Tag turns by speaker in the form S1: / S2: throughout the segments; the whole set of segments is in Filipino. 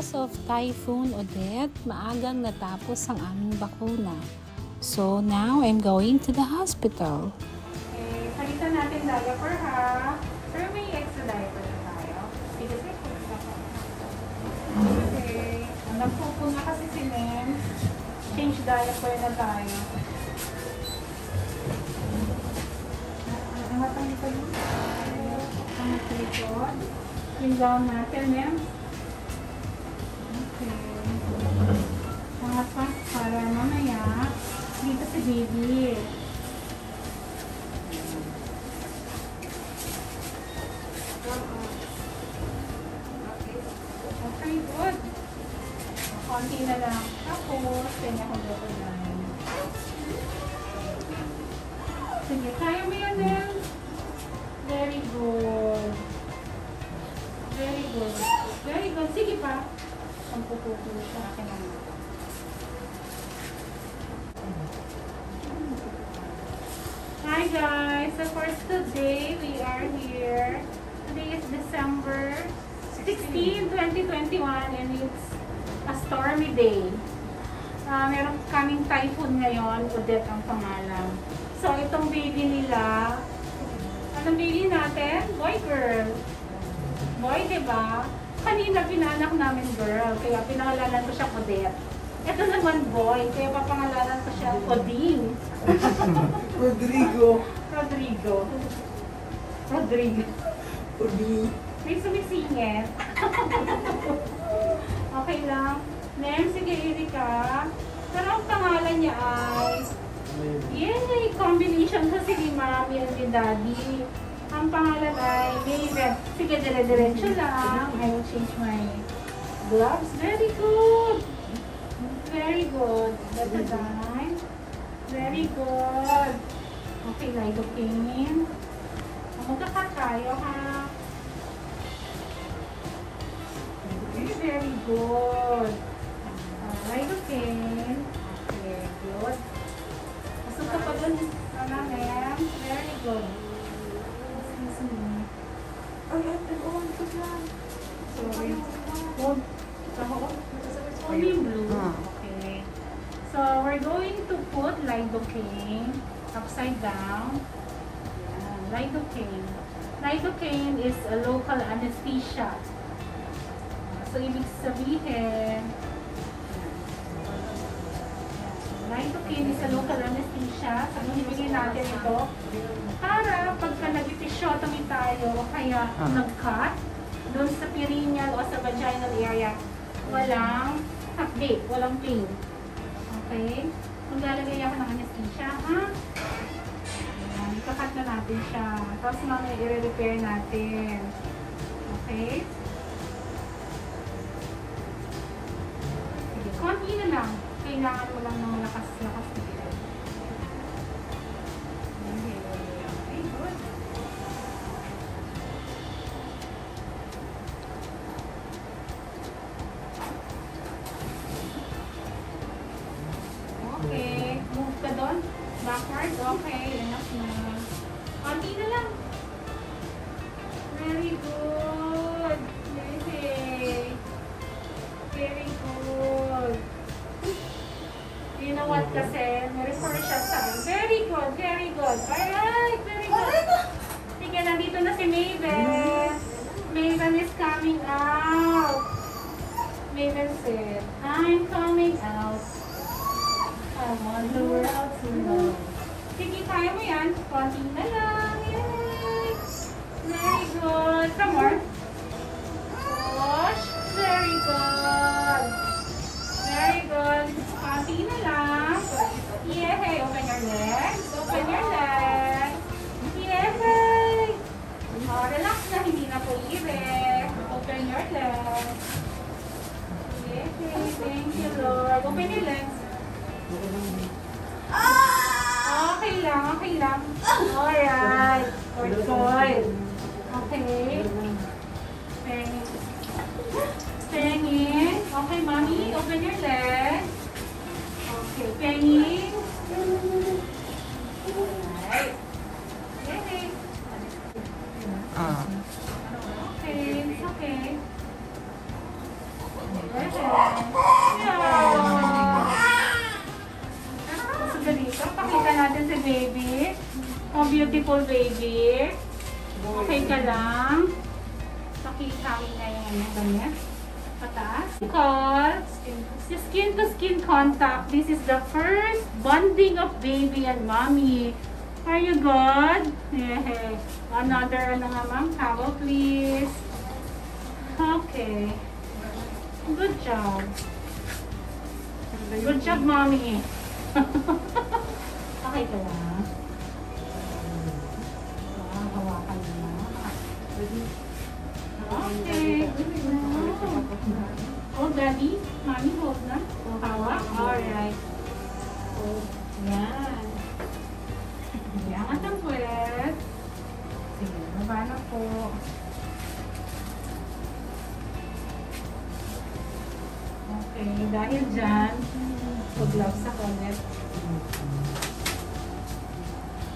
S1: Because of Typhoon Odette, maagang natapos ang aming bakuna. So now I'm going to the hospital.
S2: Okay, palitan natin diaper ha. Pero may extra diaper na tayo. Sige, sige. Okay. Ang nagpupo na kasi si Nen. Change diaper na tayo. Ang likod mo. Angat ang likod. Yung gown natin, Nen. Okay. Angat pa para mamaya dito si baby. Okay, good. Konti na lang. Tapos, kanya kong gagawin. Sige, kaya Ang pupupulo sa akin ang Hi guys! So for today, we are here. Today is December 16, 2021 and it's a stormy day. Uh, meron kaming typhoon ngayon, Odette ang pangalan. So itong baby nila, anong baby natin? Boy, girl. Boy, di ba? Kanina pinanak namin girl, kaya pinangalanan ko siya Odette. Ito naman boy, kaya papangalanan ko siya Oding.
S3: Rodrigo.
S2: Rodrigo. Rodrigo.
S3: Odi.
S2: May sumisingit. okay lang. Ma'am, sige, Erika. Pero ang pangalan niya ay... Yay! Combination kasi ni Mami at ni Daddy. Ang pangalan ay Maven. Sige, dire-diretso lang. I will change my gloves. Very good. Very good. A dime. Very good. Okay, lidocaine. Magkakat tayo, ha? Very good. Uh, lidocaine. Okay, good. Pasok ka pa dun. Very good. Excuse me.
S3: Ay, ate, oh, ito lang.
S2: Sorry. Hold. Hold. Only blue.
S3: Ah.
S2: Okay. So, we're going to put lidocaine upside down. Yan, Lidocaine. Lidocaine is a local anesthesia. So, ibig sabihin, lidocaine is a local anesthesia. So, binibigyan natin ito para pagka nag-episiotomy tayo o kaya
S3: Ah.
S2: nag-cut doon sa perineal o sa vaginal area, walang update, walang pain. Okay? Maglalagay ako ng anesthesia, ha? Ayan, ikakat na natin siya. Tapos mamaya i-repair natin. Okay? Sige, konti na lang. Kailangan mo lang ng lakas-lakas. Okay. Move ka doon. Backward. Okay. Enough na. Konti na lang. Very good. Very. Very good. You know what kasi? May-refer siya sa Very good. Very good. Alright. Very good. Sige, nandito na si Maven. Maven is coming out. Maven said, I'm coming out. I wonder where else to go. Sige, kaya mo yan. Konti na lang. Yay! Very good. Some more. Push. Very good. Very good. Konti na lang. Yay! Open your legs. Open your legs. Yay! Oh, relax na. Hindi na po ibe. Open your legs. Yay! Thank you, Lord. Open your legs. Okay lang, okay lang. Alright. Good, good. Okay. Pengin. Pengin. Okay, mommy. Open your legs. Okay, pengin. Beautiful baby. Okay ka lang. Pakita mo na yung ano, ganyan. Pataas. Because, skin to skin contact, this is the first bonding of baby and mommy. Are you good? Yeah. Another, ano nga ma'am? Towel, please. Okay. Good job. Good job, mommy. okay ka lang. Okay. Oh, daddy, mommy, hold na. Hawak? Alright. Oh, yan. Iangat ang puwet. Sige, baba na po. Okay, dahil dyan, pag-gloves ako ulit.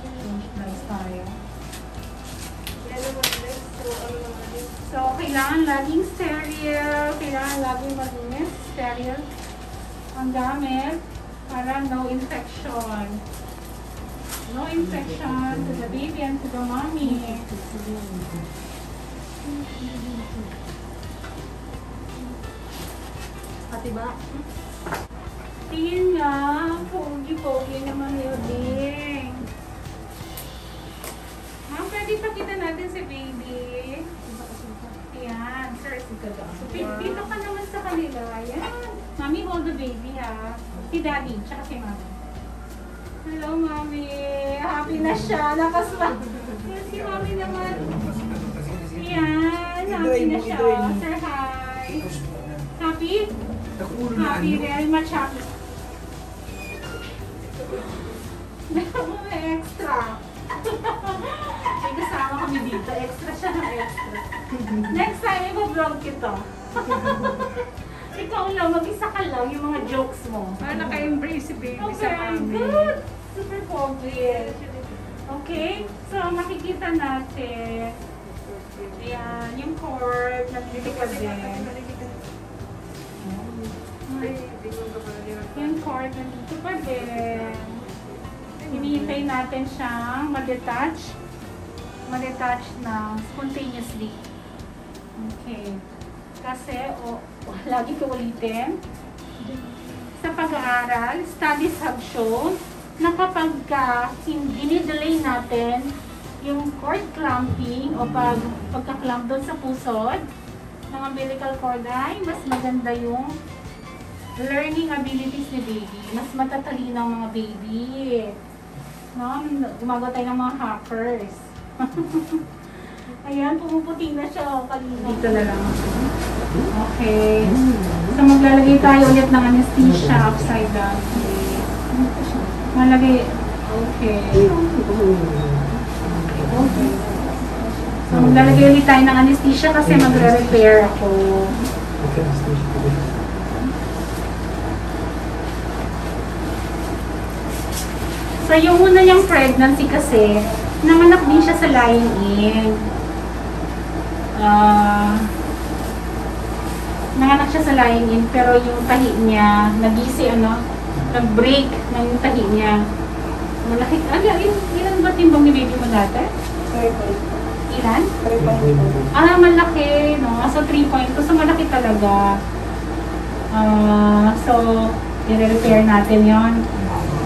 S2: Change gloves tayo. So, kailangan laging steril. Kailangan laging malinis. Steril ang gamit para no infection. No infection to the baby and to the mommy.
S3: Pati ba?
S2: Tingin nga, pogi-pogi naman yun ding. Ma'am, pwede pakita natin si baby. Yan, sir, sige daw. Dito ka naman sa kanila. Yan. Mami, hold the baby ha. Si daddy, tsaka si mami. Hello, mami. Happy na siya. Nakasma. Yan, si mami naman. Yan, happy na siya. Sir, hi. Happy? Happy, very much happy. Extra. May kasama kami dito. Extra siya ng extra. Next time, i-vlog kita. Ikaw lang, mag-isa ka lang yung mga jokes mo.
S4: Para naka-embrace si baby
S2: Oh,
S4: sa mami.
S2: good. Super pogi. Okay? So, makikita natin. Ayan, yung cord, nagdidikad din. Yung cord, nandito pa din. Hinihintay natin siyang ma-detach. Ma-detach na spontaneously. Okay. Kasi, o, lagi ko ulitin, sa pag-aaral, studies have shown na kapag ka dinidelay natin yung cord clamping o pag pagka-clamp doon sa pusod ng umbilical cord ay mas maganda yung learning abilities ni baby. Mas matatalino ang mga baby. No? Gumagawa tayo ng mga hackers. Ayan, pumuputi na siya. oh, Kanina. Dito na lang. Okay. So, maglalagay tayo ulit ng anesthesia upside down. Malagay. Okay. Okay. So, maglalagay ulit tayo ng anesthesia kasi magre-repair ako. So, yung una niyang pregnancy kasi, nanganak din siya sa lying-in. Ah... nanganak siya sa lying-in, pero yung tahi niya, nag-isi, ano, nag-break ng tahi niya. Malaki, ano, ilan, ilan ba timbang ni baby mo dati? Ilan? Ah, malaki, no? So, 3.2. So, malaki talaga. Ah, so, i-repair natin yon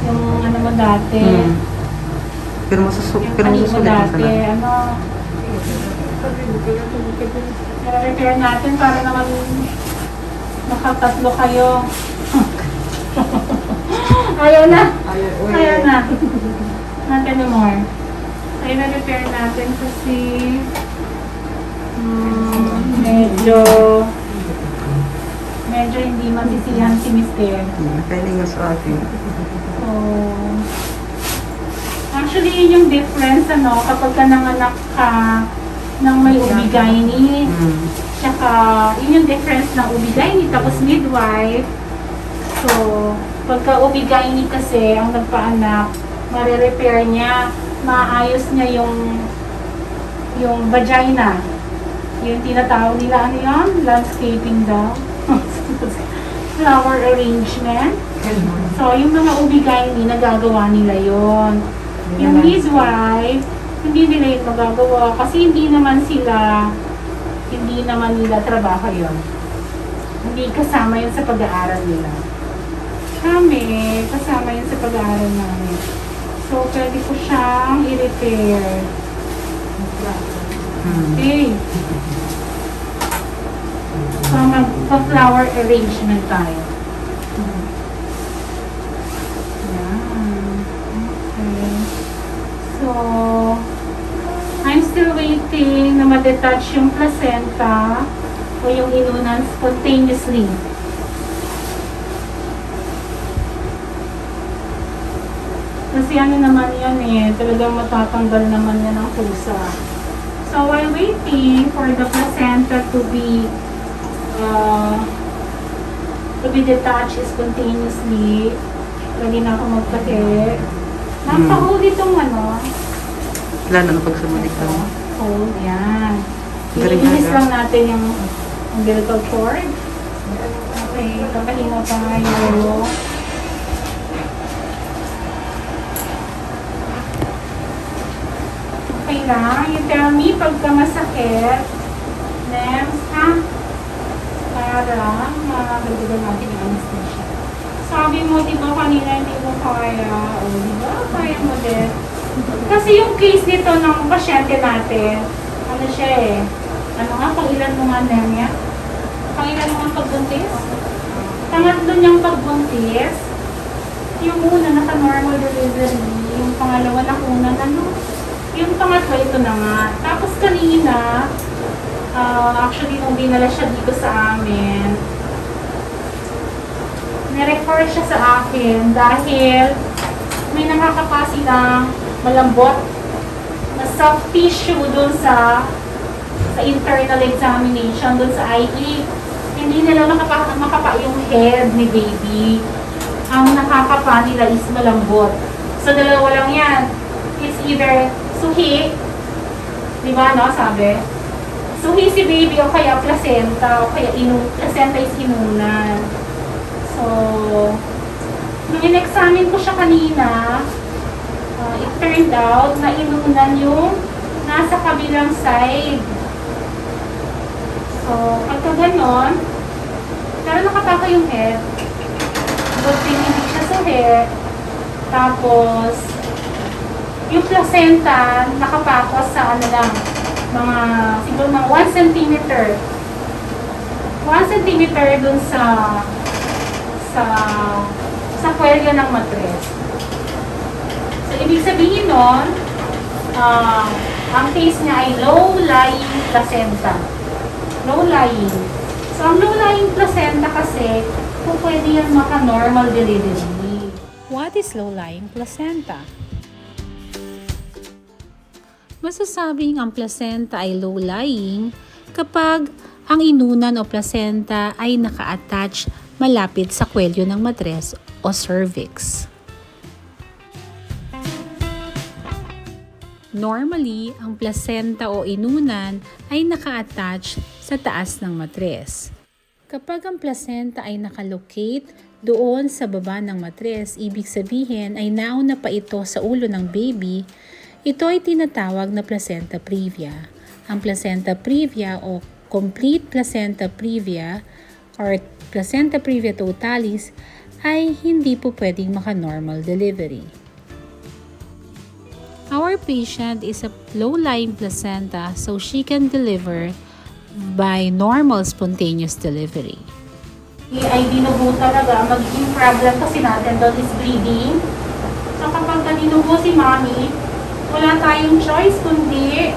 S2: Yung ano mo dati.
S5: Hmm. Pero masusuk,
S2: Yung tahi mo
S5: masusulit mo
S2: dati. Ano, i-repair natin para naman makatatlo kayo. Ayaw na. Ayaw na. Not anymore. So, i-repair natin kasi mm, medyo medyo hindi masisihan si Mister.
S5: Pwede nga sa akin.
S2: So, actually, yun yung difference, ano, kapag ka nanganak ka ng may ubigayni,
S5: Hmm.
S2: tsaka, yun yung difference ng ubigayni, tapos midwife. So, pagka ubigayni kasi, ang nagpaanak, mare-repair niya, maayos niya yung yung vagina. Yung tinatawag nila, ano yun? Landscaping daw. Flower arrangement. So, yung mga ubigayni, nagagawa nila yon Yung midwife, hindi nila yung magagawa kasi hindi naman sila, hindi naman nila trabaho yon. Hindi kasama yun sa pag-aaral nila. Kami, kasama yun sa pag-aaral namin. So, pwede ko siyang i-repair.
S5: Hmm.
S2: Okay. So, mag-flower arrangement tayo. Yan. Okay. So, waiting na ma-detach yung placenta o yung inunan spontaneously. Kasi ano naman yan eh, talagang matatanggal naman yan ang pusa. So while waiting for the placenta to be uh, to be detached spontaneously, lagi na ako magpake. Napaka-hold itong ano,
S5: Lalo na pag sumulik ka.
S2: Hold, yan.
S5: Talaga.
S2: lang natin yung umbilical cord. Okay, kapahinga tayo. Okay lang. You tell me pagka masakit. Next, ha? Para madagdagan natin yung anesthesia. Sabi mo, di ba kanina hindi mo kaya? O, di ba? Kaya mo din. Kasi yung case nito ng pasyente natin, ano siya eh, ano nga, pang ilan mo nga anemia? Pang ilan mo nga pagbuntis? Pangatlo niyang pagbuntis, yung una naka-normal delivery, yung pangalawa nakunan, ano? Yung pangatlo, ito na nga. Tapos kanina, ah, actually nung dinala siya dito sa amin, nirefer siya sa akin dahil may nakakapa silang malambot na soft tissue dun sa sa internal examination dun sa IE. Hindi nila makapa, makapa yung head ni baby. Ang nakakapa nila is malambot. So, dalawa lang yan. It's either suhi, di ba, no, sabi? Suhi si baby o kaya placenta o kaya inu placenta is inunan. So, nung in-examine ko siya kanina, uh, it turned out na inunan yung nasa kabilang side. So, pagka ganon, pero nakapaka yung head, good thing hindi siya suhi, tapos, yung placenta nakapakos sa ano lang, mga, siguro mga 1 centimeter. 1 centimeter dun sa sa sa kwelyo ng matres. So, ibig sabihin nun, ah, ang case niya ay low-lying placenta. Low-lying. So, ang low-lying placenta kasi, kung pwede yan maka-normal delivery.
S1: What is low-lying placenta? Masasabing ang placenta ay low-lying kapag ang inunan o placenta ay naka-attach malapit sa kwelyo ng matres o cervix. Normally, ang placenta o inunan ay naka-attach sa taas ng matres. Kapag ang placenta ay nakalocate doon sa baba ng matres, ibig sabihin ay nauna pa ito sa ulo ng baby, ito ay tinatawag na placenta previa. Ang placenta previa o complete placenta previa or placenta previa totalis ay hindi po pwedeng maka-normal delivery. Our patient is a low-lying placenta so she can deliver by normal spontaneous delivery.
S2: ay dinugo talaga. Magiging problem kasi natin doon is bleeding. So kapag ka dinugo si mommy, wala tayong choice kundi,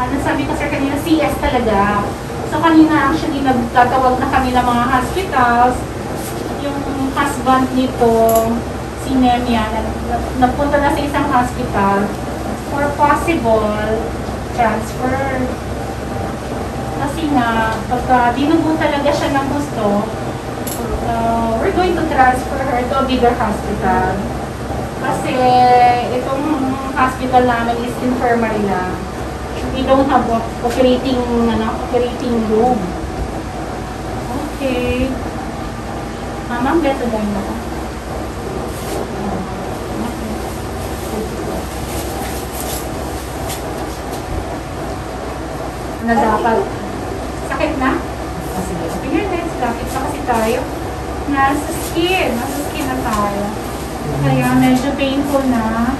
S2: ano sabi ko sir kanina, CS talaga. So kanina actually nagtatawag na kami ng mga hospitals. Yung husband nito, si Nemia, na, na- napunta na sa isang hospital for possible transfer. Kasi nga, pagka dinugo talaga siya ng gusto, uh, we're going to transfer her to a bigger hospital. Kasi itong hospital namin is infirmary lang. We don't have operating, ano, operating room. Okay. Mama, beto din ako. Na dapat. Sakit na? Ah, sige. Next. Lapit pa kasi tayo. Nasa skin. Nasa skin na tayo. Kaya medyo painful na.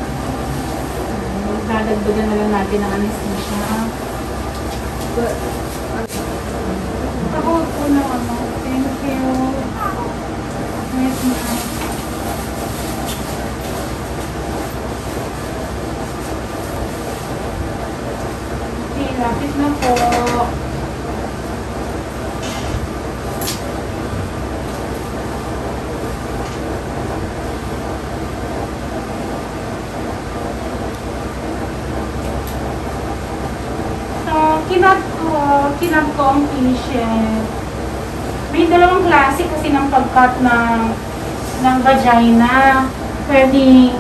S2: Dadagdagan na lang natin ang anesthesia. Ako po na ano. Thank you. Yes, ma'am. Okay, lapit na po. So, kinap ko, kinap ko ang patient. May dalawang klase kasi ng pag-cut ng, ng vagina. Pwedeng,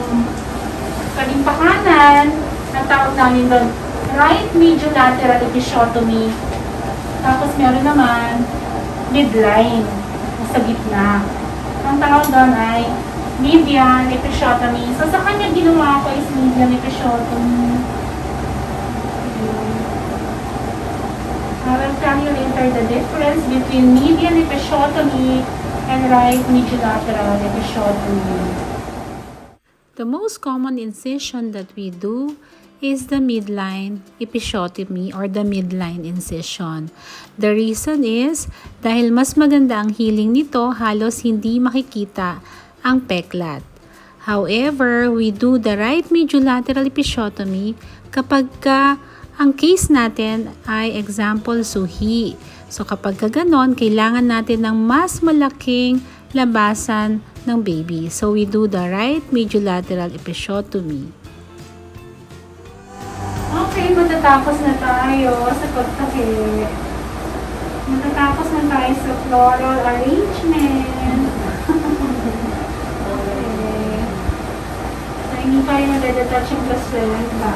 S2: pwedeng pakanan, ang tawag namin right mediolateral episiotomy. Tapos meron naman, midline, sa gitna. Ang tawag doon ay median episiotomy. So sa kanya ginawa ko is median episiotomy. I will tell you later the difference between median episiotomy and right mediolateral episiotomy.
S1: The most common incision that we do is the midline episiotomy or the midline incision. The reason is dahil mas maganda ang healing nito, halos hindi makikita ang peklat. However, we do the right mediolateral episiotomy kapag ka ang case natin ay example suhi. So kapag ka ganon, kailangan natin ng mas malaking labasan ng baby. So we do the right mediolateral episiotomy.
S2: Okay, matatapos na tayo sa pagtahi. Matatapos na tayo sa floral arrangement. okay. So, hindi pa rin madadetach yung placenta.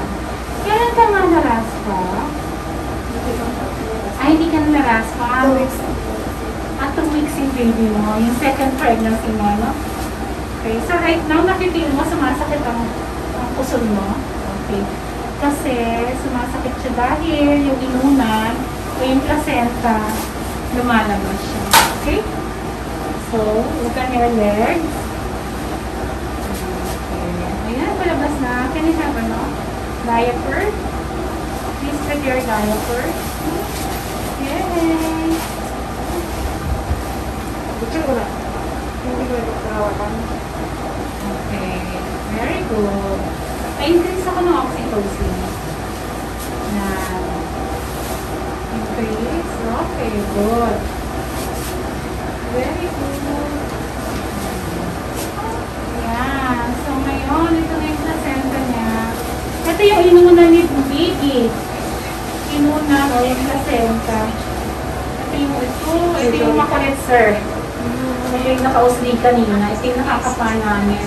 S2: Kailan ka nga naraspa? Ay, hindi ka na naraspa?
S3: Two weeks.
S2: At two weeks yung baby mo, yung second pregnancy mo, no? Okay, so right now, nakifeel mo, sumasakit ang, ang puso mo. Okay. Kasi, sumasakit siya dahil yung inunan o yung placenta, lumalabas siya. Okay? So, look at your legs. Ayan, palabas na. Can you have ano? Diaper? Please prepare diaper. Yay!
S3: Picture ko na. Hindi ko ito karawakan.
S2: Okay, very good. Na-increase ako ng oxytocin. Na increase. Okay, good. Very good. Ayan. So, ngayon, ito na yung niya. Ito yung inunan ni baby. Inunan o yung placenta. Yung ito. Yung makulit, sir. Ito yung nakausli kanina. Ito yung nakakapa namin.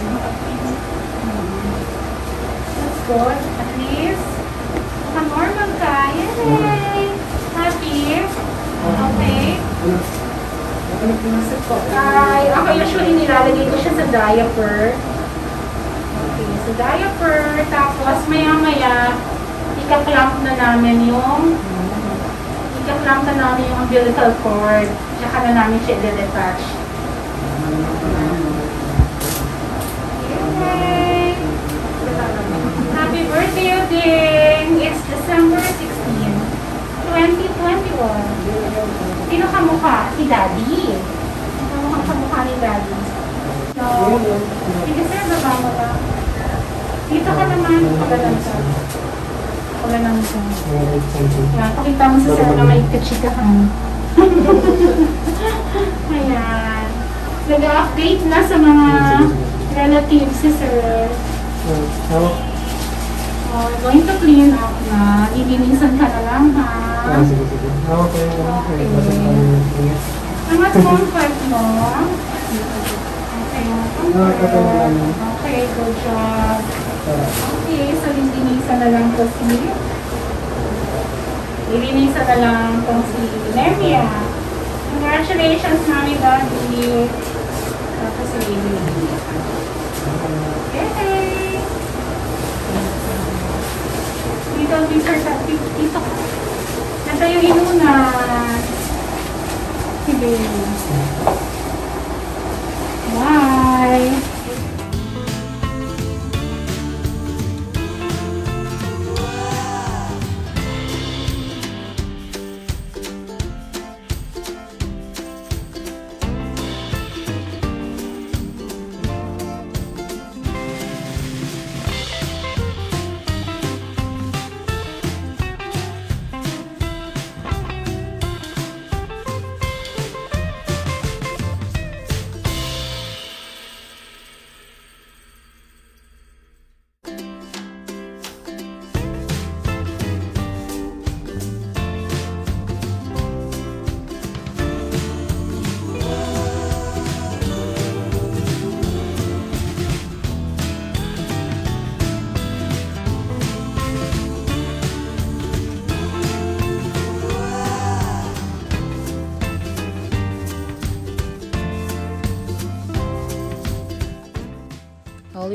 S2: That's good. At least, naka-normal ka. Yay! Happy? Okay. Ay, ako usually nilalagay ko siya sa diaper. Okay, sa diaper. Tapos, maya-maya, ika-clamp na namin yung ika-clamp na namin yung umbilical cord. Tsaka na namin siya i-detach. Happy birthday, Uding! It's December 16, 2021. Sino kamukha? Si Daddy. Sino ang kamukha ni Daddy? So, sige sir, baba mo ba? Dito ka naman. Pagalan siya. Pagalan siya. Yan, pakita mo sa sir na may kachikahan. Ayan. Nag-update na sa mga relatives si sir. So, we're going to clean up na. Ilinisan ka na lang, ha? Angat mo ang part mo. Okay. Okay, good job. Okay, so lilinisan na lang to si... Lilinisan na lang tong si Nemia. Congratulations, Mami Daddy. Tapos Baby. Okay. Dito, dito, dito, dito. Ito yung inunan. Si baby. Bye!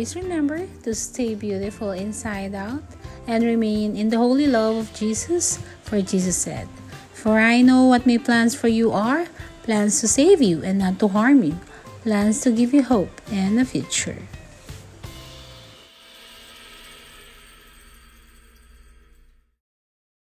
S1: Always remember to stay beautiful inside out and remain in the holy love of Jesus, for Jesus said, For I know what my plans for you are plans to save you and not to harm you, plans to give you hope and a future.